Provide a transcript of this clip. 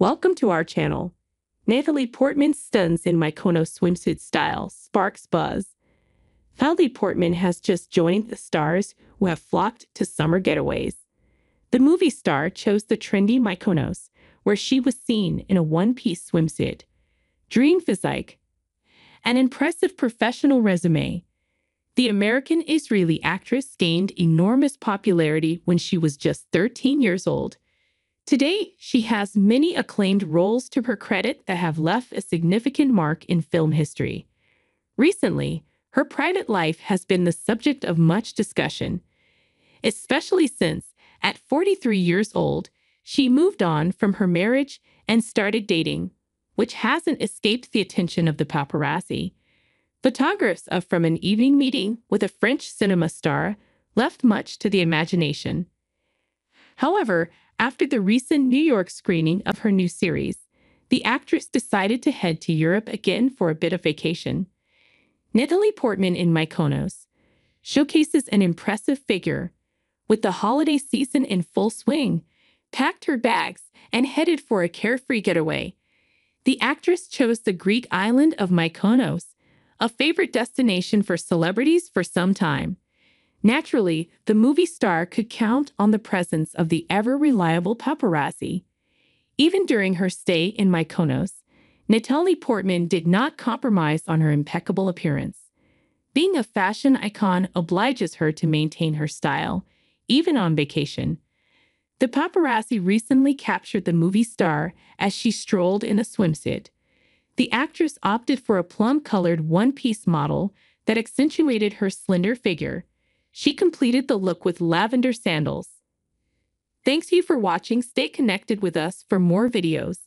Welcome to our channel. Natalie Portman stuns in Mykonos swimsuit style, sparks buzz. Natalie Portman has just joined the stars who have flocked to summer getaways. The movie star chose the trendy Mykonos, where she was seen in a one-piece swimsuit. Dream physique. An impressive professional resume. The American Israeli actress gained enormous popularity when she was just 13 years old. Today, she has many acclaimed roles to her credit that have left a significant mark in film history. Recently, her private life has been the subject of much discussion, especially since, at 43 years old, she moved on from her marriage and started dating, which hasn't escaped the attention of the paparazzi. Photographs of from an evening meeting with a French cinema star left much to the imagination. However, after the recent New York screening of her new series, the actress decided to head to Europe again for a bit of vacation. Natalie Portman in Mykonos showcases an impressive figure. With the holiday season in full swing, packed her bags and headed for a carefree getaway. The actress chose the Greek island of Mykonos, a favorite destination for celebrities for some time. Naturally, the movie star could count on the presence of the ever reliable paparazzi. Even during her stay in Mykonos, Natalie Portman did not compromise on her impeccable appearance. Being a fashion icon obliges her to maintain her style, even on vacation. The paparazzi recently captured the movie star as she strolled in a swimsuit. The actress opted for a plum colored one piece model that accentuated her slender figure. She completed the look with lavender sandals. Thanks you for watching. Stay connected with us for more videos.